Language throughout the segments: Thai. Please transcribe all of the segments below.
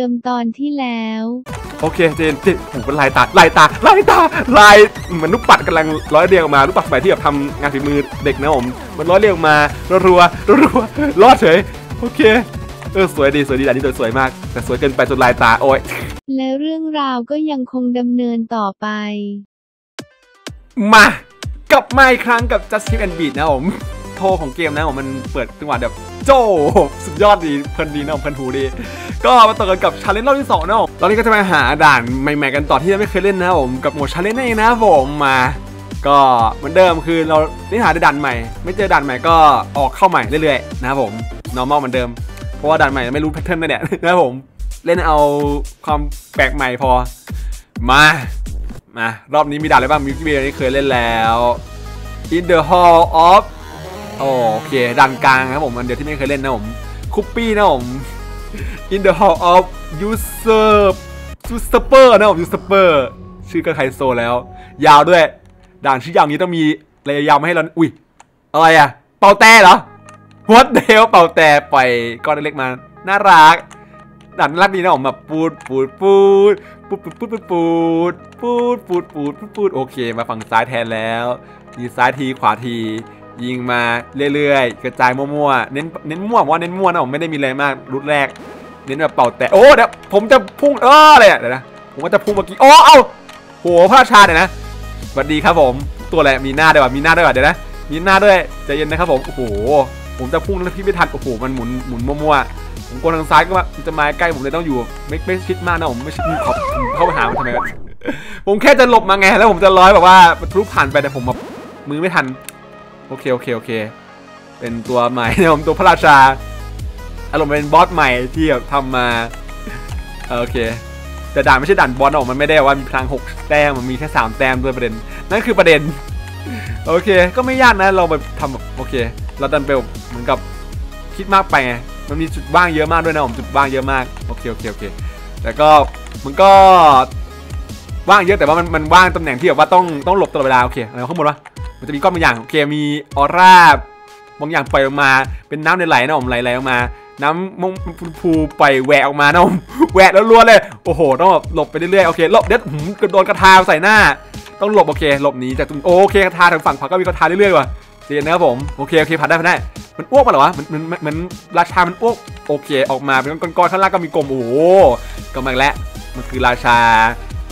ความเดิมตอนที่แล้ว โอเคเจนเจนหูเป็นลายตาลายตาลายตาลายเหมือนลูกปัดกำลังร้อยเรียงออกมาลูกปัดสมัยที่แบบทำงานฝีมือเด็กนะผมมันร้อยเรียงออกมารัวๆรัวๆรอดเฉยโอเคเออสวยดีสวยดีอันนี้สวยมาก แต่สวยเกินไปจนลายตาโอ้ยและเรื่องราวก็ยังคงดำเนินต่อไป มากลับมาอีกครั้งกับ Just Keep and Beat นะผม โทรของเกมนะผมมันเปิดจังหวะแบบโจสุดยอดดีเพลินดีนะผมเพลินหูดี ก็มาต่อกันกับ challenge รอบที่สองนะผมตอนนี้ก็จะมาหาด่านใหม่ๆกันต่อที่ยังไม่เคยเล่นนะผมกับโหมด challenge นั่นเองนะผมมาก็เหมือนเดิมคือเราได้หาด้ด่านใหม่ ไม่เจอด่านใหม่ก็ออกเข้าใหม่เรื่อยๆนะครับผม normal เหมือนเดิม เพราะว่าด่านใหม่ไม่รู้ pattern นั่นแหละนะครับผมเล่นเอาความแปลกใหม่พอมามารอบนี้มีด่านอะไรบ้าง Milky Ways นี่เคยเล่นแล้ว In the Hall of โอเคด่านกลางครับผมอันเดียวที่ไม่เคยเล่นนะผมคุปปี้นะผม In the Hall of User Usurper นะผม Usurper ชื่อก็ไคโซแล้ว ยาวด้วย ด่านชื่อยาวนี้ต้องมีระยะยาวมาให้เราอุ้ยอะไรอะเป่าแต่เหรอ What the hell เป่าแต่ปล่อยก้อนเล็กๆมา น่ารักด่านรักดีนะผมแบบปูดปูดปูดปูดปูดปูดปูดปูดปูดปูดปูดปูดโอเค มาฝั่งซ้ายแทนแล้วยีซ้ายทีขวาที ยิงมาเรื่อยๆ กระจายมั่วๆ เน้นเน้นมั่วว่าเน้นมั่วนะผมไม่ได้มีอะไรมากรุดแรก เน้นแบบเป่าแต่โอ้เดี๋ยวผมจะพุ่งเอออะไรอะเดี๋ยวนะผมว่าจะพุ่งเมื่อกี้โอ้เอ้าโหพระราชาเดี๋ยนะสวัสดีครับผมตัวอะไรมีหน้าด้วยวะมีหน้าด้วยวะเดี๋ยวนะมีหน้าด้วยใจเย็นนะครับผมโอ้โหผมจะพุ่งแล้วพี่ไม่ทันโอ้โหมันหมุนหมุนมั่วๆผมกลัวทางซ้ายก็ว่าจะมาใกล้ผมเลยต้องอยู่ไม่ไม่ชิดมากนะผมไม่ชิดขอบเข้าไปหามันทำไมผมแค่จะหลบมาไงแล้วผมจะร้อยแบบว่าทะลุผ่านไปแต่ผมแบบมือไม่ทัน โอเคโอเคโอเค เป็นตัวใหม่นะผมตัวพระราชาอารมณ์เป็นบอสใหม่ที่แบบทำมาโอเค แต่ด่านไม่ใช่ด่านบอสออกมันไม่ได้ว่ามีพลังหกแต้มมันมีแค่สามแต้มด้วยประเด็นนั่นคือประเด็น โอเค ก็ไม่ยากนะเราไปทำโอเค เราดันไปเหมือนกับคิดมากไปไงมันมีจุดว่างเยอะมากด้วยนะผมจุดว่างเยอะมากโอเคโอเคโอเคแต่ก็มันก็ว่างเยอะแต่ว่ามันมันว่างตำแหน่งที่แบบว่าต้องต้องหลบตลอดเวลาโอเคอะไรข้างบนวะ มันจะมีก้อนบางอย่างโอเคมีออร่าบางอย่างปล่อยออกมาเป็นน้ำไหลๆนะผมไหลๆออกมา น้ำมงพูปล่อยแหวกออกมานะผมแหวกแล้วรัวนเลยโอ้โหต้องแบบหลบไปเรื่อยๆโอเคหลบเด็ดหืมกระโดนกระทาใส่หน้า ต้องหลบโอเคหลบหนีจากตรงโอเคกระทาทางฝั่งขวาก็มีกระทาเรื่อยๆว่ะเรียนนะครับผมโอเคโอเคผ่านได้ผ่านได้มันอ้วกมาเหรอวะมันมันมันเหมือนราชา มันอ้วกโอเคออกมาเป็นก้อนๆข้างล่างก็มีกลมโอ้โหกำลังแล้วมันคือราชา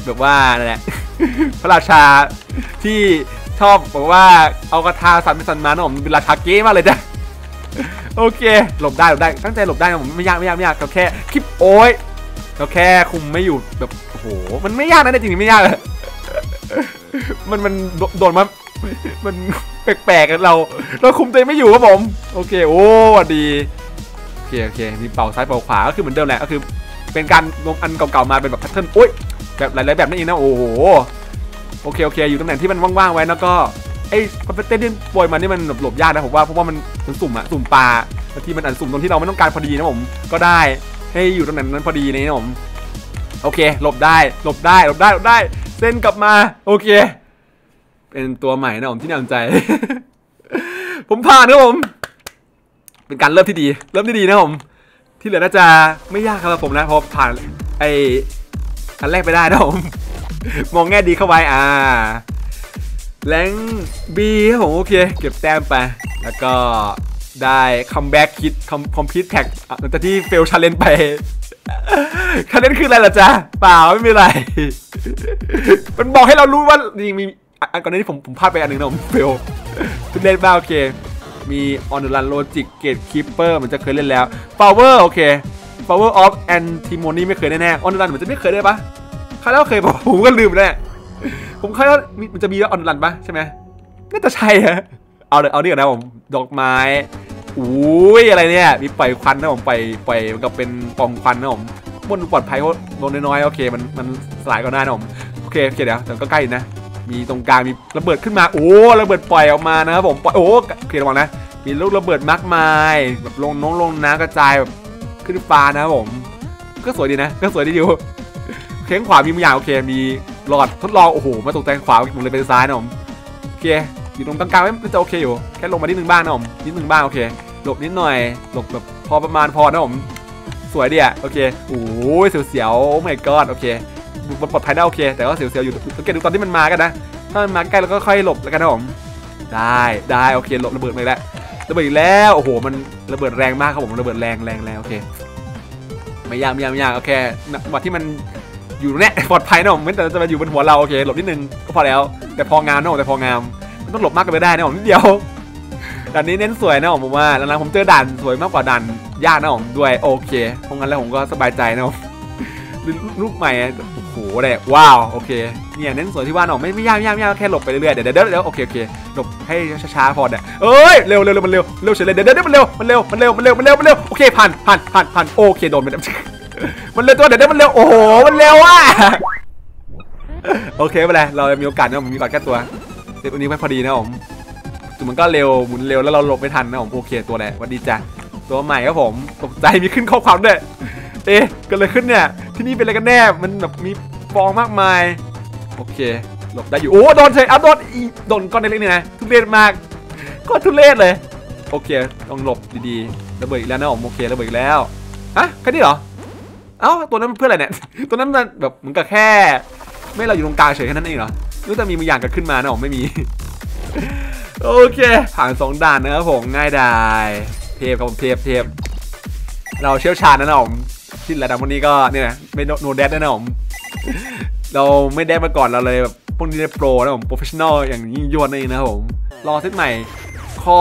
แบบว่านั่นแหละพระราชาที่ ชอบบอกว่าเอากระทาสันไปสันมานะผมเป็นราชาเก้มากเลยจ้ะโอเค หลบได้หลบได้ตั้งใจหลบได้นะผมไม่ยากไม่ยากไม่ยากเราแค่คลิปโอ้ยเราแค่คุมไม่อยู่แบบโอ้โหมันไม่ยากนะจริงๆไม่ยากเลยมันมันโดนมามันแปลกๆกันเรา เราคุมตัวเองไม่อยู่ครับผม โอเค โอ้ดีโอเคโอเคมีเป่าซ้ายเป่าขวาก็คือเหมือนเดิมแหละก็คือ เป็นการลงอันเก่าๆมาเป็นแบบ pattern โอ้ยแบบหลายๆแบบนั่นเองนะโอ้โห โอเคโอเค อยู่ตำแหน่งที่มันว่างๆไว้แล้วก็ไอ้ confetti ที่โปรยมันนี่มันหลบยากนะผมว่าเพราะว่ามันมันสุ่มอะสุ่มปลาบางทีมันอันสุ่มตรงที่เราไม่ต้องการพอดีนะผมก็ได้ให้อยู่ตำแหน่งนั้นพอดีนี่นะผมโอเค หลบได้หลบได้หลบได้หลบได้ เส้นกลับมาโอเค เป็นตัวใหม่นะผมที่น่าสนใจ ผมผ่านนะผมเป็นการเริ่มที่ดี เริ่มที่ดีนะผม ที่เหลือน่าจะไม่ยากครับผมนะเพราะผ่านไอ้อันแรกไปได้นะผม มองแง่ดีเข้าไว้อ่า rank B ครับผมโอเค เก็บแต้มไป แล้วก็ได้ comeback kidคอมพิวต์แท็กหลังจากที่เฟลชาเลนไปชาเลนคืออะไรล่ะจ๊ะ เปล่าไม่มีอะไร มันบอกให้เรารู้ว่าจริงมีอันก่อนหน้านี้ผมผมพลาดไปอันหนึ่งนะผมเฟลทุเล่นบ้าโอเค มี on the run logic gate keeper มันจะเคยเล่นแล้ว power โอเค power of antimony ไม่เคยแน่ๆ on the run เหมือนจะไม่เคยได้ปะ คราวแล้วเคยบอกผมก็ลืมแน่ผมคราวแล้วมันจะมีแล้ว on the run ปะใช่ไหมน่าจะใช่ฮะเอาเดี๋ยวเอานี่ก่อนนะผมดอกไม้อุ้ยอะไรเนี่ยมีปล่อยควันนะผมปล่อยปล่อยมันกับเป็นป่องควันนะผมบนปลอดภัยเพราะโดนน้อยๆโอเคมันมันสลายก่อนหน้านะผมโอเคโอเคเดี๋ยวแต่ก็ใกล้นะมีตรงกลางมีระเบิดขึ้นมาโอ้ระเบิดปล่อยออกมานะครับผมปล่อยโอ้โอเคระวังนะมีลูกระเบิดมากมายแบบลงน้องลงน้ำกระจายแบบขึ้นฟ้านะครับผม ก็สวยดีนะ ก็สวยดีอยู่ เค้งขวามีบางอย่างโอเค มีหลอดทดลองโอ้โหมาตกแต่งขวาผมเลยไปซ้ายนะผมโอเคอยู่ตรงกลางๆไม่จะโอเคอยู่แค่ลงมานิดนึงบ้างนะผมนิดนึงบ้างโอเคหลบนิดหน่อยหลบแบบพอประมาณพอนะผมสวยดิอะโอเคโอ้ยเสียวๆโอ้ my god โอเคมันปลอดภัยได้โอเค แต่ว่าเสียวๆอยู่โอเคดูตอนที่มันมากันนะถ้ามันมาใกล้เราก็ค่อยหลบแล้วกันนะผมได้ได้โอเคหลบระเบิดมาอีกแล้วระเบิดอีกแล้วโอ้โหมันระเบิดแรงมากครับผมระเบิดแรงแรงแรงโอเคไม่ยากไม่ยากไม่ยากโอเคหวะที่มัน อยู่เนี่ยปลอดภัยนะผมไม่แต่จะมาอยู่บนหัวเราโอเคหลบนิดนึงก็พอแล้ว แต่พองามนะผมแต่พองามมันต้องหลบมากกันไม่ได้นะผมนิดเดียวด่านนี้เน้นสวยนะผมว่าแล้วนะผมเจอด่านสวยมากกว่าด่านยากนะผมด้วยโอเคเพราะงั้นแล้วผมก็สบายใจนะผมลูกใหม่โอ้โหเลยว้าวโอเคเนี่ยเน้นสวยที่ว่านะไม่ไม่ยากไม่ยากไม่ยากแค่หลบไปเรื่อยๆเดี๋ยวเดี๋ยวเดี๋ยวโอเคโอเคหลบให้ช้าๆพอเนี่ยเอ้ยเร็วเร็วเร็วมันเร็วเร็วเฉยเลยเดี๋ยวเดี๋ยวมันเร็วมันเร็วมันเร็วมันเร็วมันเร็วมันเร็วโอเคผ่านผ่านผ่านผ่านโอเคโดนไป มันเร็วตัวเดี๋ยวเดี๋ยวมันเร็วโอ้โหมันเร็วอะโอเคไม่เป็นไรเรามีโอกาสนะผมมีโอกาสแก้ตัวเซตตัวนี้ไม่พอดีนะผมจุมันก็เร็วหมุนเร็วแล้วเราหลบไม่ทันนะผมโอเคตัวแหละวันดีจ้ะตัวใหม่ครับผมตกใจมีขึ้นข้อความด้วยเอ๊ะกิดอะไรขึ้นเนี่ยที่นี่เป็นอะไรกันแน่มันแบบมีฟองมากมายโอเคหลบได้อยู่โอ้โดนเฉยเอาโดนอีโดนก้อนเล็กๆนี่นะทุเรศมากก็ทุเรศเลยโอเคต้องหลบดีๆระเบิดอีกแล้วนะผมโอเคระเบิดอีกแล้วฮะแค่นี้เหรอ เอ้าตัวนั้นมันเพื่ออะไรเนี่ยตัวนั้นมันแบบเหมือนกับแค่ ไม่เราอยู่ตรงกลางเฉยแค่นั้นเองเหรอรู้แต่มีบางอย่างเกิดขึ้นมานะผมไม่มี โอเค ผ่านสองด่านนะครับผมง่ายดายเทพครับผมเทพเทพเราเชี่ยวชาญนะผมที่ระดับวันนี้ก็เนี่ยนะไม่โนแดดนะผมเราไม่ได้มาก่อนเราเลยแบบพวกนี้ได้โปรนะผม professional อย่างยิ่งยวดนั่นเองนะครับผมรอเซตใหม่คอ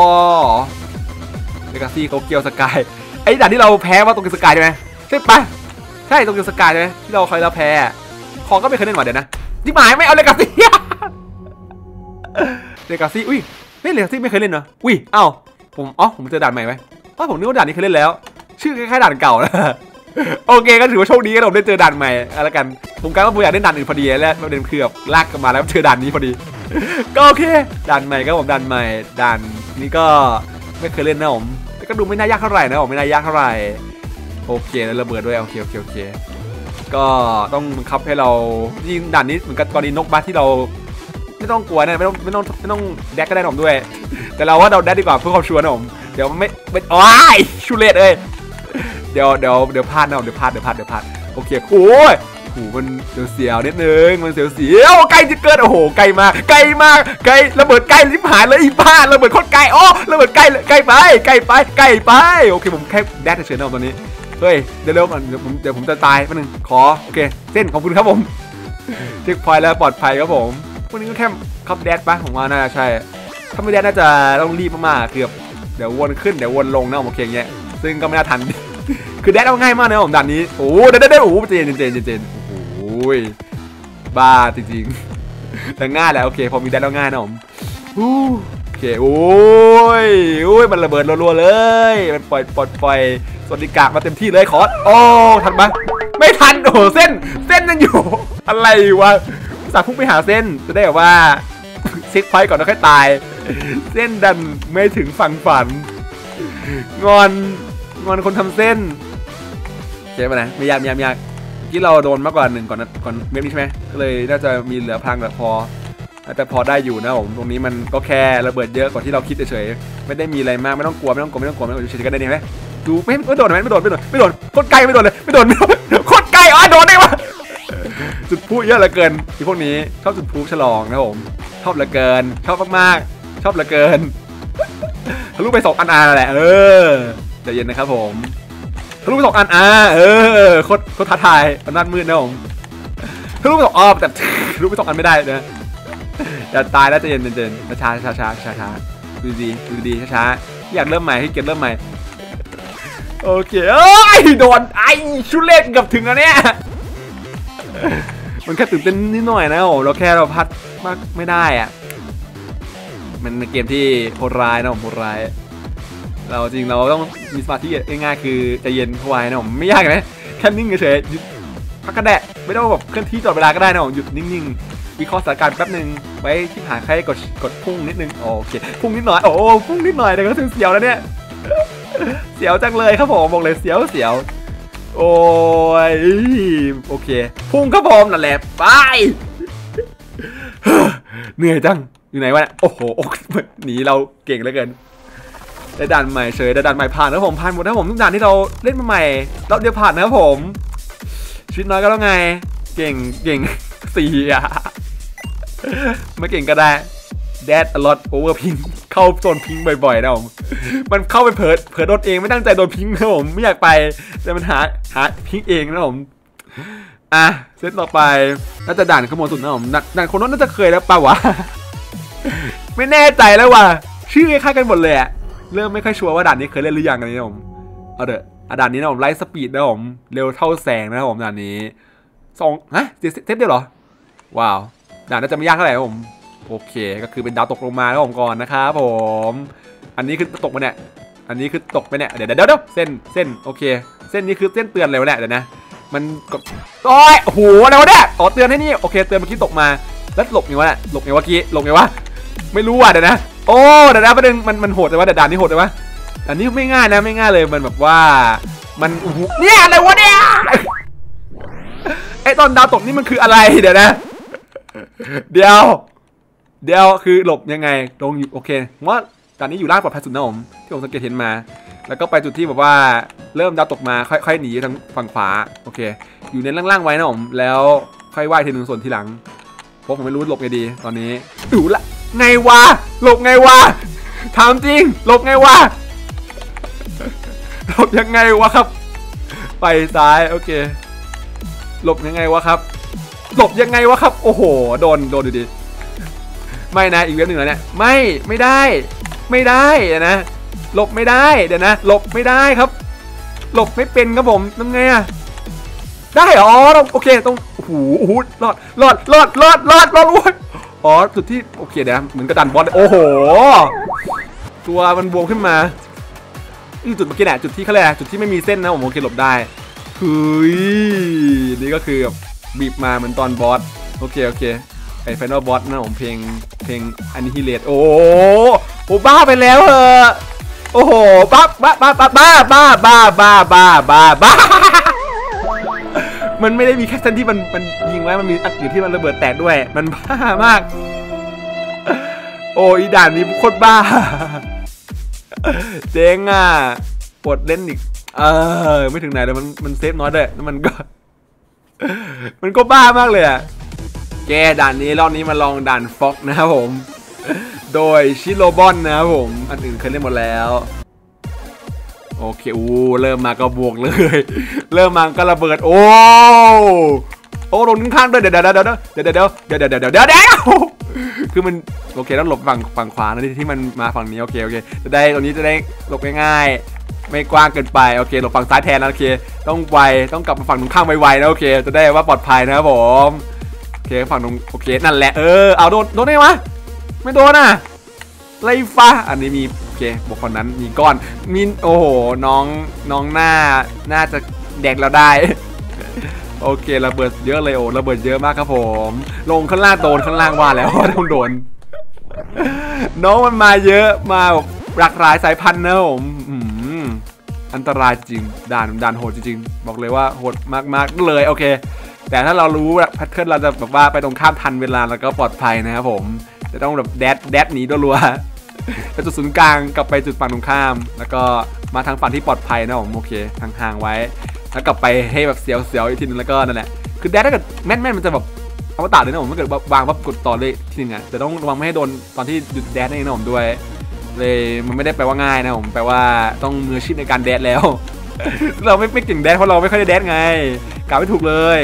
เลกาซี่เขาเกียวสกายไอ้ด่านที่เราแพ้ว่าตรงกับสกายใช่ไหมใช่ปะ ใช่ตรงกับสกายใช่ไหมที่เราเคยเราแพ้คอก็ไม่เคยเล่นหว่าเดี๋ยวนะที่หมายไม่เอาเลกาซี่เลกาซี่อุ้ยเล่นเลกาซี่ไม่เคยเล่นเนาะอุ้ยเอ้าผมอ๋อผมเจอด่านใหม่ไหมอ๋อผมนึกว่าด่านนี้เคยเล่นแล้ว ชื่อคล้ายๆด่านเก่านะโอเคก็ถือว่าโชคดีก็ผมได้เจอด่านใหม่เอาละกันผมกลายว่าผมอยากเล่นด่านอื่นพอดีแล้วประเด็นคือแบบลากกันมาแล้วเจอด่านนี้พอดี ก็โอเคด่านใหม่ก็ผมด่านใหม่ด่านนี้ก็ไม่เคยเล่นนะผมแต่ก็ดูไม่น่ายากเท่าไหร่นะผมไม่น่ายากเท่าไหร่ โอเคแล้วระเบิดด้วยโอเคโอเคโอเคก็ต้องบังคับให้เรายิงด่านนี้เหมือนกับกรณีนกบัสที่เรา ไม่ต้องกลัวนะไม่ต้องไม่ต้องไม่ต้องแดกก็ได้นะผมด้วย แต่เราว่าเราแดกดีกว่าเพื่อความชัวร์นะผมเดี๋ยวไม่ไม่โอ้ยชูเลตเอ้ยเดี๋ยวเดี๋ยวเดี๋ยวพลาดนะเดี๋ยวพลาดเดี๋ยวพลาดเดี๋ยวพลาดโอเคโอ้ยโหมันเสียวๆนิดนึงมันเสียวสียวๆใกล้จะเกินโอ้โหใกล้มากใกล้มากใกล้ระเบิดใกล้ลิบหายเลยอีบ้าระเบิดโคตรใกล้โอ้ระเบิดใกล้ใกล้ไปใกล้ไปใกล้ไปโอเคผมแค่แดดเฉยๆนะตอนนี้ เฮ้ยเดี๋ยวเร็วก่อนเดี๋ยวผมเดี๋ยวผมจะตายแป๊บนึงขอโอเค เส้นขอบคุณครับผมเช็คพอยต์แล้วปลอดภัยครับผมพวกนี้ก็แค่ขับแดดปะผมว่าน่าจะใช่ถ้าไม่แดดน่าจะต้องรีบมากๆคือบเดี๋ยววนขึ้นเดี๋ยววนลงนะผมโอเคอย่างเงี้ยซึ่งก็ไม่น่าทันคือแดดเอาง่ายมากนะผมด่านนี้โอ้เด็ดเด็ดโอ้เจนเจนเจนเจนโอ้โหบ้าจริงๆแต่ง่ายแหละโอเคพอมีแดดแล้วง่ายนะผมอู้ เคโอ้ยโอ้ยมันระเบิดรัวๆเลย มันปล่อยปล่อยปล่อยสวัสดิกะมาเต็มที่เลยขอโอ้ทันปะไม่ทันโอ้โหเส้น เส้นยังอยู่ อะไรวะสาพุ่งไปหาเส้นจะได้แบบว่าเช็คพอยต์ก่อนแล้วค่อยตาย เส้นดันไม่ถึงฝั่งฝัน งอนงอนคนทำเส้นใช่ปะนะไม่ยากไม่ยากไม่ยากเมื่อกี้เราโดนมากกว่าหนึ่งก่อนนะก่อนเว็บนี้ใช่ไหมก็เลยน่าจะมีเหลือพลังแต่พอ แต่พอได้อยู่นะผมตรงนี้มันก็แค่ระเบิดเยอะกว่าที่เราคิดเฉยๆไม่ได้มีอะไรมากไม่ต้องกลัวไม่ต้องกลัวไม่ต้องกลัวไม่ต้องกลัวเฉยๆกันได้นี่ไหมดูไม่ไม่โดนไหมไม่โดนไม่โดนไม่โดนโคตรไกลไม่โดนเลยไม่โดนไม่โดนโคตรไกลอ๋อโดนได้วะจุดพลุเยอะเหลือเกินที่พวกนี้ชอบจุดพลุฉลองนะผมชอบเหลือเกิน ชอบมากๆ ชอบเหลือเกินทะลุไปสองอันอาแหละเออใจเย็นนะครับผมทะลุไปสองอันอาเออโคตรโคตรท้าทายอำนาจมืดนะผมทะลุไปสองออแต่ทะลุไปสองอันไม่ได้นะ จะตายแล้วใจเย็นเย็นช้าช้าช้าช้าช้าดูดีดูดีช้าช้าอยากเริ่มใหม่ให้เก็บเริ่มใหม่ โอเคเอ้ยโดนไอ้ชุเล่เกับถึงแล้วเนี่ยมันแค่ตื่นเต้นนิดหน่อยนะโอ้เราแค่เราพัดมากไม่ได้อะมันเป็นเกมที่โหดร้ายนะผมโหดร้าย เราจริงเราต้องมีสมาธิง่ายๆคือใจเย็นเข้าไว้นะผมไม่ยากนะแค่นิ่งเฉยๆหยุดพักกระแดะไม่ต้องแบบเคลื่อนที่ตลอดเวลาก็ได้นะผมหยุดนิ่งๆ วิเคราะห์สถานการณ์แป๊บหนึ่งไว้ที่หาใครกดกดพุ่งนิดนึงโอเคพุ่งนิดหน่อยโอ้พุ่งนิดหน่อยแต่ก็เสียวแล้วเนี่ยเสียวจังเลยครับผมบอกเลยเสียวเสียวโอ้ยโอเค พุ่งครับผมนั่นแหละไปเหนื่อยจังอยู่ไหนวะโอ้โหหนีเราเก่งเหลือเกินได้ด่านใหม่เฉยได้ด่านใหม่ผ่านนะผมผ่านหมดนะผมทุกด่านที่เราเล่นมาใหม่เราเดียวผ่านนะครับผมชีวิตน้อยก็แล้วไง เก่งเก่งสี่อะ ไม่เก่งก็ได้ แดดอลอตโอเวอร์พิงเข้าโซนพิงบ่อยๆนะผมมันเข้าไปเผิดเผิดโดนเองไม่ตั้งใจโดนพิงนะผมไม่อยากไปแต่มันหาหาพิงเองนะผมอะเซตต่อไปน่าจะด่านขโมยสุดนะผมด่านคนนั้นน่าจะเคยแล้วป่าวะไม่แน่ใจแล้วว่ะชื่อคล้ายกันหมดเลยอะเริ่มไม่ค่อยชัวร์ว่าด่านนี้เคยเล่นหรือยังนะผมเอาเถอะอะด่านนี้นะผมไลท์สปีดนะผมเร็วเท่าแสงนะผมด่านนี้สองฮะเซตเซตเดียวเหรอว้าว ด่านน่าจะไม่ยากเท่าไหร่ครับผมโอเค ก็คือเป็นดาวตกลงมาแล้วผมก่อนนะครับผม อันนี้คือตกไปเนี่ย อันนี้คือตกไปเนี่ย เดี๋ยวเดี๋ยวเดี๋ยวเส้นเส้นโอเค เส้นนี้คือเส้นเตือนเลยวะเนี่ยเดี๋ยวนะ มันกดโอ้ยโอ้โหอะไรวะเนี่ยอ๋อเตือนให้นี่โอเคเตือนเมื่อกี้ตกมา แล้วหลบไงวะเนี่ยหลบไงวะกี้หลบไงวะไม่รู้อะเดี๋ยวนะ โอ้เดี๋ยวนะประเด็นมันมันโหดเลยวะเดี๋ยวด่านนี้โหดเลยวะอันนี้ไม่ง่ายนะไม่ง่ายเลยมันแบบว่ามันโอ้โหเนี่ยอะไรวะเนี่ยไอตอนดาวตกนี่มันคืออะไรเดี๋ยวนะ เดี๋ยว เดี๋ยวคือหลบยังไงลงอยู่โอเคว่าตอนนี้อยู่ล่างปลอดภัยสุดนะผมที่ผมสังเกตเห็นมา แล้วก็ไปจุดที่แบบว่าเริ่มดาวตกมาค่อยๆหนีทางฝั่งขวาโอเค อยู่ในล่างๆไว้นะผมแล้วค่อยว่ายทีหนึ่งส่วนทีหลังเพราะผมไม่รู้หลบไงดี ตอนนี้ดูละไงวะหลบไงวะถามจริงหลบไงวะหลบยังไงวะครับ ไปซ้ายโอเคหลบยังไงวะครับ หลบยังไงวะครับ โอ้โห โดน โดนดูดิ ไม่นะ อีกเว็บหนึ่งแล้วเนี่ย ไม่ ไม่ได้ ไม่ได้เดี๋ยวนะ หลบไม่ได้ เดี๋ยวนะ หลบไม่ได้ครับ หลบไม่เป็นครับผมทำไงอะได้อ๋อโอเคตรงโอ้โหโอ้โหรอด รอด รอด รอด รอด รอดรอดอ๋อ จุดที่ โอเคเดี๋ยวนเหมือนกระดันบอล โอ้โห ตัวมันบวมขึ้นมานี่จุดเมื่อกี้แหละจุดที่เขาเรียกอะจุดที่ไม่มีเส้นนะผมโอเคหลบได้เฮ้ยนี่ก็คือแบบ บีบมาเหมือนตอนบอสโอเคโอเคไอ้ Final Boss นะผมเพลงเพลงอันนี้ฮิเลตโอ้โหบ้าไปแล้วเหอะโอ้โหบ้าบ้าบ้าบ้าบ้าบ้าบ้าบ้าบ้าบ้าบ้ามันไม่ได้มีแค่เส้นที่มันมันยิงไว้มันมีอันอื่ที่มันระเบิดแตกด้วย มันบ้ามาก โอ้ยด่านนี้โคตรบ้าเจ๊งอะปวดเล่นอีก เออ ไม่ถึงไหนเลยมันมันเซฟน้อยด้วยแล้วมันก็ มันก็บ้ามากเลยอะแกด่านนี้รอบนี้มาลองด่านฟ็อกนะครับผม โดยชิโรบอนนะครับผม อันอื่นเคยเล่นหมดแล้ว โอเคอู้เริ่มมาก็บวกเลย เริ่มมาก็ระเบิด โอ้ โอ้ลงข้างด้วยเดี๋ยวเดี๋ยวเดี๋ยวเดี๋ยวเดี๋ยวเดี๋ยวเดี๋ยวเดี๋ยวเดี๋ยวเดี๋ยวเดี๋ยวคือมันโอเคต้องหลบฝั่งฝั่งขวานะที่ที่มันมาฝั่งนี้โอเคโอเคจะได้ตรงนี้จะได้หลบง่ายๆ ไม่กว้างเกินไปโอเคหลบฝั่งซ้ายแทนนะโอเค ต้องไวต้องกลับมาฝั่งตรงข้ามไวๆนะโอเค จะได้ว่าปลอดภัยนะครับผมโอเคฝั่งตรงโอเคนั่นแหละเออเอาโดนโดนได้ไหมไม่โดนอะไรฟ้าอันนี้มีโอเคบอกคนนั้นมีก้อนมีโอ้โหน้องน้องหน้าน่าจะแดกเราได้โอเคระเบิดเยอะเลยโอ้ระเบิดเยอะมากครับผม ลงข้างล่างโดนข้างล่างว่าแล้วต้องโดนน้องมันมาเยอะมาแบบหลากหลายสายพันธุ์นะผม อันตรายจริงด่านด่านโหดจริงๆ บอกเลยว่าโหดมากๆเลยโอเค แต่ถ้าเรารู้แบบแพทเทิร์นเราจะแบบว่าไปตรงข้ามทันเวลาแล้วก็ปลอดภัยนะครับผมจะต้องแบบแดดแดดหนีรัวไปจุดศูนย์กลางกลับไปจุดฝั่งตรงข้าม แล้วก็มาทางฝั่งที่ปลอดภัยนะผมโอเคห่างๆไว้ แล้วกลับไปให้แบบเสียวๆอีกทีนึงแล้วก็นั่นแหละคือแดดถ้าเกิดแม่นๆมันจะแบบอวตารเลยนะผมถ้าเกิดวางปั๊บกดต่อเลยทีนึงอะแต่ต้องระวังไม่ให้โดนตอนที่หยุดแดดนั่นเองนะผมด้วย เลยมันไม่ได้แปลว่าง่ายนะผมแปลว่าต้องมืออาชีพในการแดดแล้ว เราไม่ไม่เก่งแดดเพราะเราไม่ค่อยได้แดดไงกล่าวไม่ถูกเลย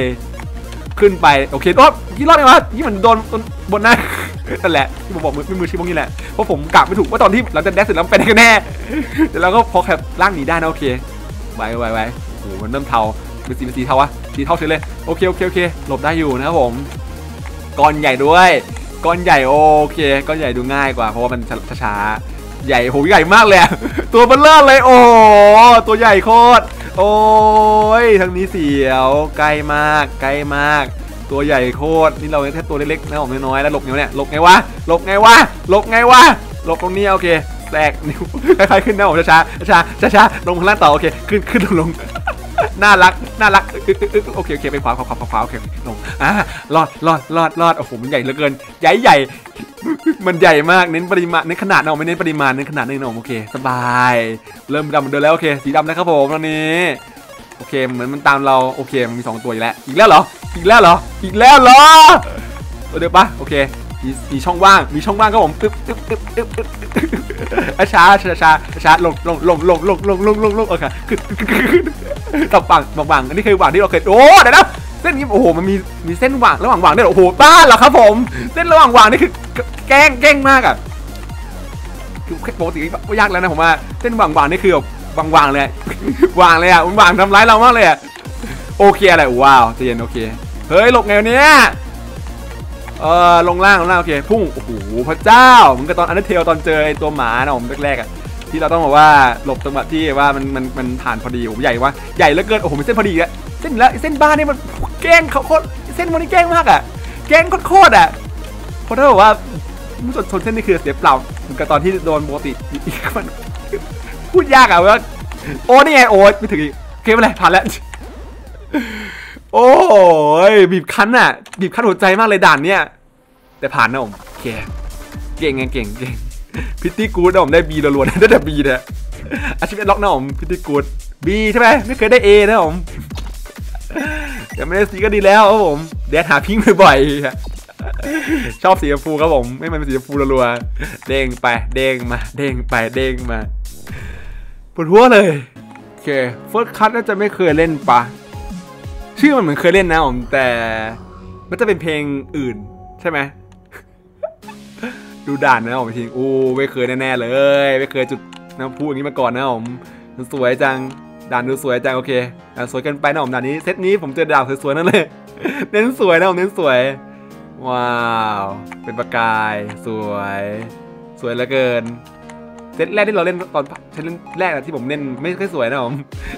ขึ้นไปโอเคโอ๊ยยี่รอดไงวะยี่เหมือนโดนโดนบนหน้านั่นแหละที่ผมบอกมือมือชี้พวกนี้แหละเพราะผมกะไม่ถูกว่าตอนที่หลังจากแดดเสร็จแล้วเป็นยังไงแน่เดี๋ยวเราก็พอแคปร่างหนีได้นะโอเคไว้ไว้ไว้โอ้โหมันเริ่มเทาเป็นสีเป็นสีเทาวะสีเทาเฉยเลยโอเคโอเคโอเคหลบได้อยู่นะครับผมก้อนใหญ่ด้วยก้อนใหญ่โอเคก้อนใหญ่ดูง่ายกว่าเพราะว่ามันช้า ใหญ่โหใหญ่มากเลย ตัวเบลเลอร์เลย โอ้ตัวใหญ่โคตร โอ้ยทางนี้เสียวใกล้มากใกล้มาก ตัวใหญ่โคตร นี่เราแค่ตัวเล็กๆนะผมน้อยๆแล้วหลบไงวะเนี่ยหลบไงวะหลบไงวะหลบไงวะหลบตรงนี้โอเคแตกนิ้วค่อยๆขึ้นนะผมช้าๆช้าๆช้าๆลงข้างล่างต่อโอเคขึ้นขึ้นลงลง น่ารัก น่ารักโอเคโอเคไปขวาขวาขวาขวาโอเคลงอ่ารอดรอดรอดรอดโอ้โหมันใหญ่เหลือเกิน ใหญ่ใหญ่มันใหญ่มากเน้นปริมาณเน้นขนาดนะไม่เน้นปริมาณเน้นขนาดนึงนะโอเค สบาย เริ่มดำเดิมแล้วโอเค สีดำนะครับผมตอนนี้โอเคเหมือนมันตามเราโอเคมันมีสองตัวอีกแล้วอีกแล้วเหรออีกแล้วเหรออีกแล้วเหรอเดี๋ยวปะโอเค มีมีช่องว่าง มีช่องว่างครับผมตึ๊บตึ๊บตึ๊บตึ๊บตึ๊บอะช้าช้าช้าช้าลงลงลงลงลงลงลงลงลงโอเคตับปังบังบังอันนี้คือว่างที่เราเคยโอ้เดี๋ยวนะเส้นนี้โอ้โหมันมีมีเส้นว่างระหว่างว่างด้วยเหรอโอ้โหบ้าเหรอครับผม เส้นระหว่างว่างนี่คือแกล้งแกล้งมากอะคือปกติก็ยากแล้วนะผมว่าเส้นว่างว่างนี่คือแบบว่างว่างเลยว่างเลยอะมันว่างทำร้ายเรามากเลยอะโอเคอะไรว้าวใจเย็นโอเคเฮ้ยหลบไงเนี่ย เออลงล่างลงล่างโอเคพุ่งโอ้โหพระเจ้าเหมันก็ตอน Undertale ตอนเจอไอตัวหมานะผมแรกๆอะที่เราต้องบอกว่าหลบจังหวะที่ว่ามันมันมันผ่านพอดีโอ้ใหญ่ว่าใหญ่เหลือเกินโอ้โหเส้นพอดีอะเส้นแล้วเส้นบ้านนี่มันแกล้งเขาโคตรเส้นมันนี่แกล้งมากอะแกล้งโคตรอะเพราะถ้าบอกว่าชนชนเส้นนี่คือเสียเปล่าเหมือนกับตอนที่โดนปกติมันพูดยากอะว่าโอ้นี่ไงโอ้ไม่ถึงอีกโอเคไม่เป็นไรผ่านแล้ว โอ้ยบีบคั้นอะ บีบคั้นหัวใจมากเลยด่านเนี้ยแต่ผ่านนะผมโอเคเก่งไงเก่งเก่ง pretty good นะผมได้ B ล้วนๆได้แต่ B นะอาชีพล็อกนะผม pretty good B ใช่ไหมไม่เคยได้ A นะผมยังไม่ได้ C ก็ดีแล้วครับผมแดดหา pink บ่อยๆชอบสีชมพูครับผม ไม่มันเป็นสีชมพูรัวๆเด้งไปเด้งมา เด้งไปเด้งมาปวดหัวเลยโอเค First Crush น่าจะไม่เคยเล่นปะ ชื่อมันเหมือนเคยเล่นนะผมแต่มันจะเป็นเพลงอื่นใช่ไหมดูด่านนะผมทีโอ้ไม่เคยแน่ๆเลย ไม่เคยจุดน้ำพุอย่างนี้มาก่อนนะผมมันสวยจังด่านดูสวยจังโอเคด่านสวยกินไปนะผมด่านนี้เซตนี้ผมเจอด่านสวยๆนั่นเลยเน้นสวยนะผมเน้นสวย ว้าว เป็นประกายสวย สวยเหลือเกิน เซตแรกที่เราเล่นตอนเซตแรกนะที่ผมเล่นไม่ค่อยสวยนะผม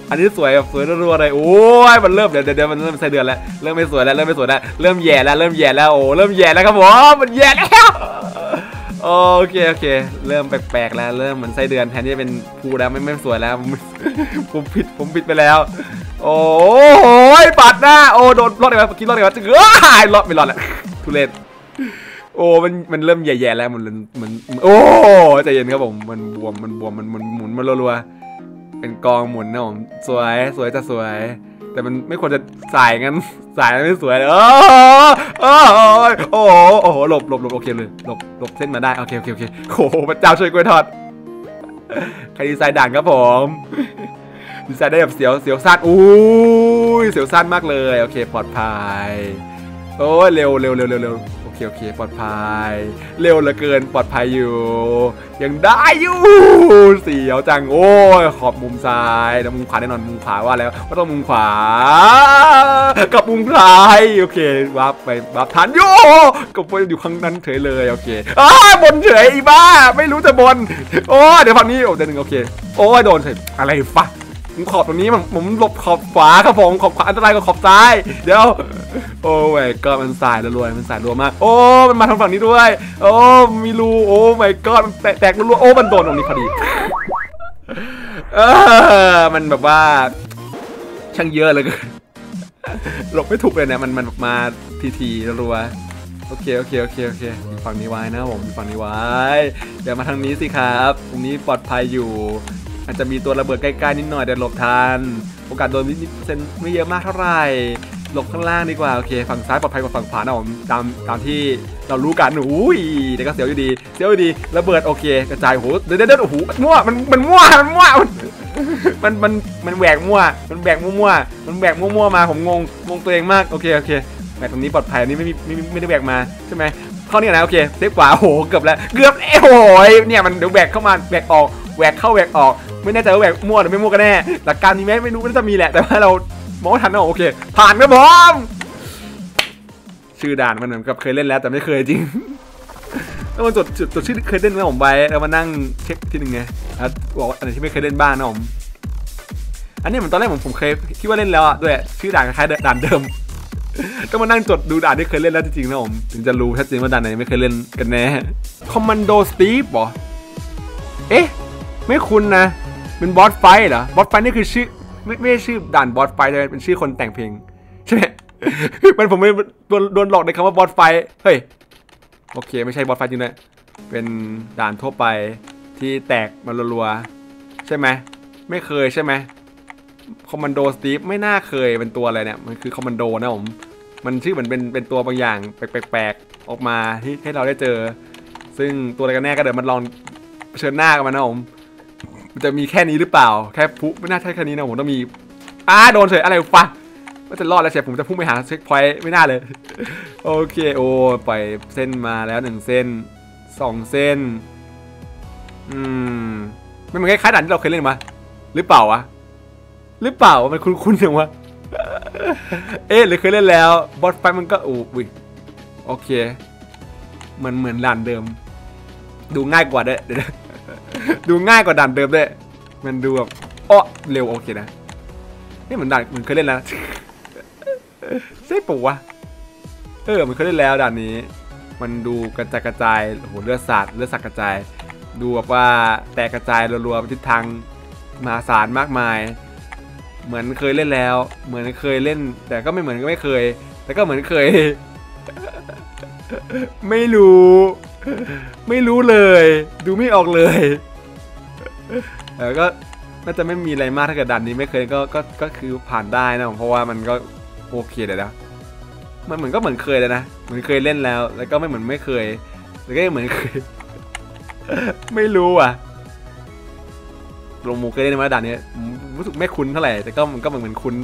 อันนี้สวยแบบสวยรัวๆเลยโอ้ยมันเริ่มเดี๋ยวเดี๋ยวมันเริ่มใส่เดือนแล้วเริ่มไม่สวยแล้วเริ่มไม่สวยแล้วเริ่มแย่แล้วเริ่มแย่แล้วโอ้เริ่มแย่แล้วครับผมมันแย่แล้วโอเคโอเค เริ่มแปลกๆแล้วเริ่มเหมือนไส้เดือนแทนที่จะเป็นภูแล้วไม่ไม่สวยแล้วผมผิดผมผิดไปแล้ว โอ้ยปัดหน้าโอ้โดนรอดเลยไหมกินรอดเลยไหมจึ๊กเอ้ยรอดไม่รอดแล้วทุเรศ โอ้มันมันเริ่มแย่ๆแล้วมันมันมันโอ้ใจเย็นครับผมมันบวมมันบวมมันมันหมุนมันรัวๆเป็นกองหมุนนะผมสวยสวยจะสวย แต่มันไม่ควรจะสายงั้นสายไม่สวยเลยโอ้โอ้โอ้โอ้โหหลบหลบหลบโอเคเลยหลบหลบเส้นมาได้โอเคโอเคโอเคโอ้โหพระเจ้าช่วยกล้วยทอดใครดีไซน์ด่านครับผมดีไซน์ได้แบบเสียวเสียวสั้นอุ้ยเสียวสั้นมากเลยโอเคปลอดภัยโอ้ยเร็วเร็วเร็วเร็วเร็ว เคโอเคปลอดภัย เร็วเหลือเกินปลอดภัยอยู่ ยังได้อยู่เสียวจังโอ้ยขอบมุมซ้ายแล้วมุมขวาแน่นอนมุมขวาว่าแล้วว่าต้องมุมขวา กับมุมซ้ายโอเควับไปวับทันโย่ก็ไปอยู่ข้างนั้นเฉยเลยโอเคอ้าบนเฉยอีบ้า ไม่รู้จะบนโอ้เดี๋ยวฝั่งนี้โอ้เดี๋ยวหนึ่งโอเคโอ้ยโดนเฉยอะไรฟะ ผมขอบตรงนี้มันผมหลบขอบขวาครับผมขอบขวาอันตรายกว่าขอบซ้าย เดี๋ยว โอ้ยก็มันสายรวๆมันสายรัวมาก โอ้ มันมาทางฝั่งนี้ด้วย โอ้ มีรู โอ้ my god มันแตกแตกรัวโอ้ มันโดนตรงนี้พอดี เออ มันแบบว่า ช่างเยอะเลยหลบไม่ถูกเลยเนี่ย มันมันมาทีทีรัวโอเค โอเค โอเค โอเค ฝั่งนี้ไว้นะผม ฝั่งนี้ไว้ เดี๋ยวมาทางนี้สิครับ ตรงนี้ปลอดภัยอยู่ อาจจะมีตัวระเบิดใกล้ๆนิดหน่อยเดี๋ยวหลบทัน โอกาสโดนนิดเซนไม่เยอะมากเท่าไหร่หลบข้างล่างดีกว่าโอเคฝั่งซ้ายปลอดภัยกว่าฝั่งขวานะผมตามตามที่เรารู้กันอุ้ยแต่ก็เสียวอยู่ดีเสียวอยู่ดีระเบิดโอเคกระจายโอ้โหเดี๋ยวเดี๋ยวเดี๋ยวโอ้โหมันมั่วมันมันมั่วมันมั่วมันมันมันแหวกมั่วมันแหวกมั่วๆมันแหวกมั่วๆมาผมงงงงตัวเองมากโอเคโอเคแหวกตรงนี้ปลอดภัยอันนี้ไม่มีไม่ไม่ได้แหวกมาใช่ไหมเข้านี่ยนะโอเคเซฟขวาโอ้โหเกือบแล้วเกือบแล้โอ้ยเนี่ยมันเดี๋ยวแหวกเข้ามาแหวกออก แหวกเข้าแหวกออก ไม่แน่ใจว่าแหวกมั่วหรือไม่มั่วกันแน่ หลักการนี้ไหมไม่รู้น่าจะมีแหละ แต่ว่าเรามองไม่ทันนะโอเค ผ่านครับผมชื่อด่านมันเหมือนกับเคยเล่นแล้วแต่ไม่เคยจริงแล้วมันจดจดชื่อเคยเล่นนะผมไปแล้วมานั่งเช็คทีหนึ่งไงแล้วบอกว่าอันไหนที่ไม่เคยเล่นบ้างนะผมอันนี้เหมือนตอนแรกผมผมเคยคิดว่าเล่นแล้วอะด้วยชื่อด่านคล้ายด่านเดิมต้องมานั่งจดดูด่านที่เคยเล่นแล้วจริงๆนะผมถึงจะรู้ชัดเจนว่าด่านไหนไม่เคยเล่นกันแน่คอมมานโดสตีฟเหรอเอ๊ะ ไม่คุ้นนะ เป็น Boss Fight เหรอ Boss Fight นี่คือชื่อ ไม่ไม่ใช่ชื่อด่าน Boss Fight แต่เป็นชื่อคนแต่งเพลงใช่ไหมมันผมไม่โดนโดนหลอกในคำว่า Boss Fight เฮ้ยโอเค ไม่ใช่ Boss Fight จริงเลยเป็นด่านทั่วไปที่แตกมารัวๆใช่ไหมไม่เคยใช่ไหม Commando Steve ไม่น่าเคยเป็นตัวอะไรเนี่ยมันคือคอมมานโดนะผมมันชื่อเหมือนเป็นเป็นตัวบางอย่างแปลกๆออกมาที่ให้เราได้เจอ ซึ่งตัวอะไรกันแน่ก็เดี๋ยวมันลองเชิญหน้ากันมานะผม มันจะมีแค่นี้หรือเปล่า แค่พุไม่น่าใช่แค่นี้นะผมต้องมีอ้าโดนเฉยอะไรฟะว่าจะรอดแล้วเฉยผมจะพุ่งไปหาเช็คพอยต์ไม่น่าเลย โอเคโอ้ปล่อยเส้นมาแล้วหนึ่งเส้นสองเส้น อืมมันเหมือนคล้ายๆด่านที่เราเคยเล่นมา หรือเปล่าวะหรือเปล่ามันคุ้นๆอย่างวะเอ๊ะหรือเคยเล่นแล้วบอสไฟมันก็อู้อุ้ยโอเคมือนเหมือนด่านเดิม ดูง่ายกว่าด้วยเดี๋ยว ดูง่ายกว่าด่านเดิมด้วยมันดูแบบอ้อเร็วโอเคนะนี่เหมือนด่านเหมือนเคยเล่นแล้วใช่ปะวะเออมันเคยเล่นแล้วด่านนี้ มันดูกระจายกระจายโอ้โหเลือดสาดเลือดสักกระจาย ดูแบบว่าแตกกระจายรัวๆไปทิศทางมหาศาลมากมาย เหมือนเคยเล่นแล้ว เหมือนเคยเล่น แต่ก็ไม่เหมือนก็ไม่เคย แต่ก็เหมือนเคย ไม่รู้ ไม่รู้เลย ดูไม่ออกเลยเออก็น่าจะไม่มีอะไรมากถ้าเกิดดันนี้ไม่เคยก็ก็ก็คือผ่านได้นะเพราะว่ามันก็โอเคเดี๋ยวนะมันเหมือนก็เหมือนเคยเลยนะเหมือนเคยเล่นแล้ว แล้วก็ไม่เหมือนไม่เคย แล้วก็เหมือนเคย ไม่รู้อะลงมูเคยเล่นมาด่านนี้รู้สึกไม่คุ้นเท่าไหร่แต่ก็มันก็เหมือนเหมือนคุ้น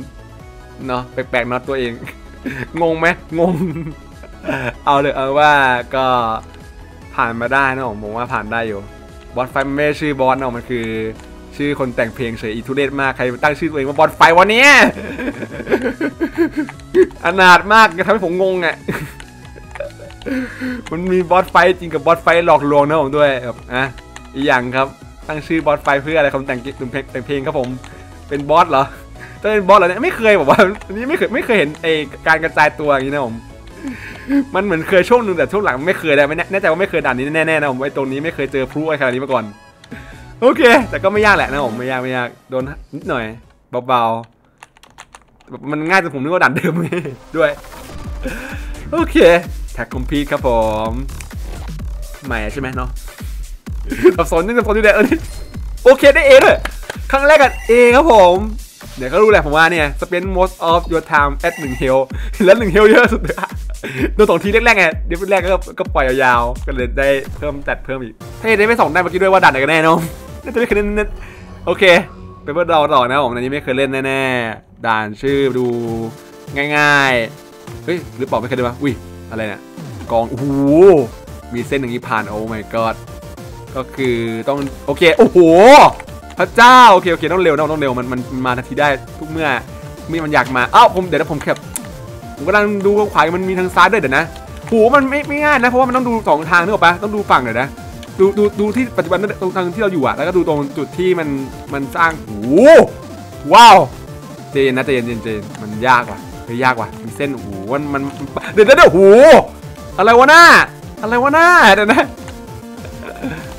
เนาะแปลกๆเนาะตัวเอง งงไหมงง เอาเลยเอาว่าก็ ผ่านมาได้นะผมผมว่าผ่านได้อยู่ Boss Fight มันไม่ใช่ชื่อบอสนะมันคือ ชื่อคนแต่งเพลงเฉยอีทุเรศมากใครตั้งชื่อตัวเองว่า Boss Fight วันนี้อนาถมากจะทำให้ผมงงอะมันมี Boss Fight จริงกับ Boss Fight หลอกลวงนะผมด้วยแบบอะอีกอย่างครับ ตั้งชื่อบอสไฟเพื่ออะไรคนแต่งเพลงแต่งเพลงครับผมเป็นบอสเหรอจะเป็นบอสเหรอเนี่ยไม่เคยบอกว่าอันนี้ไม่เคยไม่เคยเห็นไอการกระจายตัวอย่างนี้นะผม มันเหมือนเคยช่วงหนึ่งแต่ช่วงหลังไม่เคยแล้วไม่แน่ใจว่าไม่เคยด่านนี้แน่ๆนะผมไอ้ตรงนี้ไม่เคยเจอพลุอะไรขนาดนี้มาก่อน โอเค แต่ก็ไม่ยากแหละนะผมไม่ยากไม่ยากโดนนิดหน่อยเบาๆแบบมันง่ายจนผมนึกว่าด่านเดิมด้วยโอเคแท็กคอมพีทครับผมใหม่ใช่ไหมเนาะสับสนนี่สับสนอยู่เลยเออนี่โอเคได้เอด้วยครั้งแรกกันเอครับผม เดี๋ยวก็รู้แหละผมว่าเนี่ย spend most of your time at 1 hill แล้ว1 hill เยอะสุดเลยอะ โดนสองทีแรกๆไงเดี๋ยวแรกก็ก็ปล่อยยาวๆก็เลยได้เพิ่มจัดเพิ่มอีกถ้าได้ไม่สองได้เมื่อกี้ด้วยว่าด่านไหนกันแน่เนาะน่าจะไม่เคยเล่นโอเคไปเพื่อเราต่อนะผมอันนี้ไม่เคยเล่นแน่ๆด่านชื่อดูง่ายๆเฮ้ยหรือเปล่าไม่เคยดูวะอุ้ยอะไรเนี่ยกองโอ้โหมีเส้นอย่างนี้ผ่านโอ้ my god ก็คือต้องโอเคโอ้โหพระเจ้าโอเคโอเคต้องเร็วนะต้องเร็วมันมันมาทันทีได้ทุกเมื่อมื่อมันอยากมาอ้าวผมเดี๋ยวนะผมแคบ ผมกำลังดูขวามันมีทางซ้ายด้วยเดี๋ยวนะโหมันไม่ไม่ง่ายนะเพราะว่ามันต้องดูสองทางนึกออกปะต้องดูฝั่งเดี๋ยวนะดูดูดูที่ปัจจุบันตรงทางที่เราอยู่อะแล้วก็ดูตรงจุดที่มันมันสร้างโอ้โหว้าวเจนนะเจนเจนเจนมันยากว่ะเฮ้ยยากว่ะมีเส้นโอ้โหมันมันเดี๋ยวเดี๋ยวเดี๋ยวโอ้โหอะไรวะหน้าอะไรวะหน้าเดี๋ยวนะ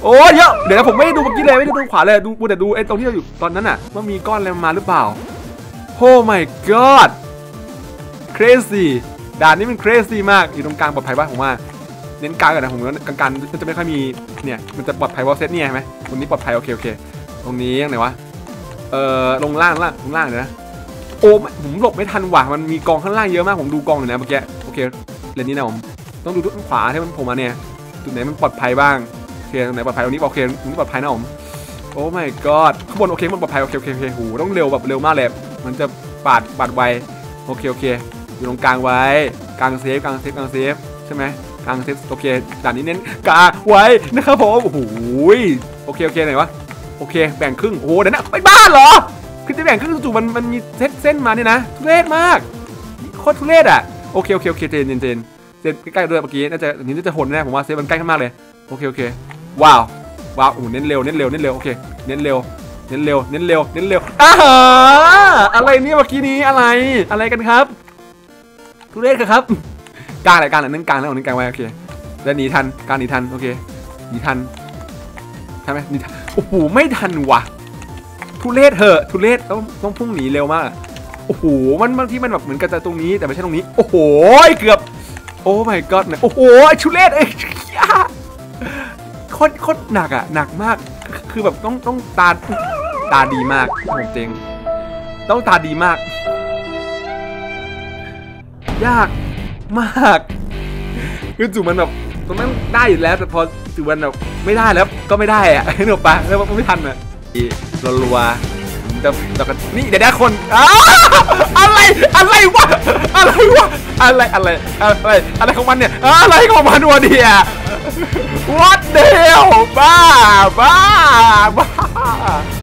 โอ้ยเยอะเดี๋ยวผมไม่ดูเมื่อกี้เลยไม่ได้ดูขวาเลยดูดูแต่ดูไอ้ตรงที่เราอยู่ตอนนั้นอะว่ามีก้อนอะไรมาหรือเปล่าโอ้ my god crazy ด่านนี้มัน crazy มากอยู่ตรงกลางปลอดภัยป่ะผมว่าเน้นกลางก่อนนะผมว่ากลางๆมันจะไม่ค่อยมีเนี่ยมันจะปลอดภัยวอลเซตเนี่ยใช่ไหมตรงนี้ปลอดภัยโอเคโอเค ตรงนี้ยังไงวะเอ่อลงล่างล่างลงล่างเดี๋ยวนะโอ้ผมหลบไม่ทันว่ะมันมีกองข้างล่างเยอะมากผมดูกองอยู่นะเมื่อกี้โอเคเลนนี้นะผมต้องดูทุกขวาที่มันผมมาเนี่ยจุดไหนมันปลอดภัยบ้างโอเคตรงไหนปลอดภัยตรงนี้โอเคตรงนี้ปลอดภัยนะผมโอ้ my god ข้างบนโอเคมันปลอดภัยโอเคโอเคโอเคหูต้องเร็วแบบเร็วมากเลยมันจะปาดปาดไวโอเคโอเค อยู่ตรงกลางไว้กลาง safe กลาง safe กลาง safe ใช่ไหมกลาง safe โอเคด่านนี้เน้นกลางไว้นะครับผมโอ้โหโอเคโอเคไหนวะโอเคแบ่งครึ่งโอ้โหเดี๋ยวนะไปบ้านเหรอคือจะแบ่งครึ่งจู่ๆมันมันมีเส้นเส้นมาเนี่ยนะทุเรศมากโคตรทุเรศอะโอเคโอเคโอเคเจนเจนเจนเจนใกล้ๆด้วยเมื่อกี้น่าจะนี้น่าจะหดแน่ผมว่า safe มันใกล้กันมากเลยโอเคโอเคว้าวว้าวโอ้โหเน้นเร็วเน้นเร็วเน้นเร็วโอเคเน้นเร็วเน้นเร็วเน้นเร็วเน้นเร็วอ้าอะไรเนี่ยเมื่อกี้นี้อะไรอะไรกันครับ ทุเรศครับกลางอะไรกลางอะไรนั่นกลางแล้วนั่นกลางไว้โอเคแล้วหนีทันกลางหนีทันโอเคหนีทันทันไหมหนีทันโอ้โหไม่ทันว่ะ ทุเรศเหอะ ทุเรศต้องต้องพุ่งหนีเร็วมากโอ้โหมันบางที่มันแบบเหมือนกันจะตรงนี้แต่ไม่ใช่ตรงนี้ โอ้โหเกือบโอ้ my god โอ้โหทุเรศไอ้ยโคตรโคตรหนักอะหนักมาก คือแบบต้องต้องตาตาดีมากผมเจงต้องตาดีมาก ยากมากคือจู่มันแบบตรงนั้นได้อยู่แล้วแต่พอจู่มันแบบไม่ได้แล้วก็ไม่ได้อะนึกออกปะแล้วมันไม่ทันอะรัวรัวๆแต่แต่ก็นี่เดี๋ยวได้คนอ้าอะไรอะไรวะอะไรวะอะไรอะไรอะไรอะไรของมันเนี่ยอะไรของมันวะเนี่ย what the hell บ้าบ้าบ้า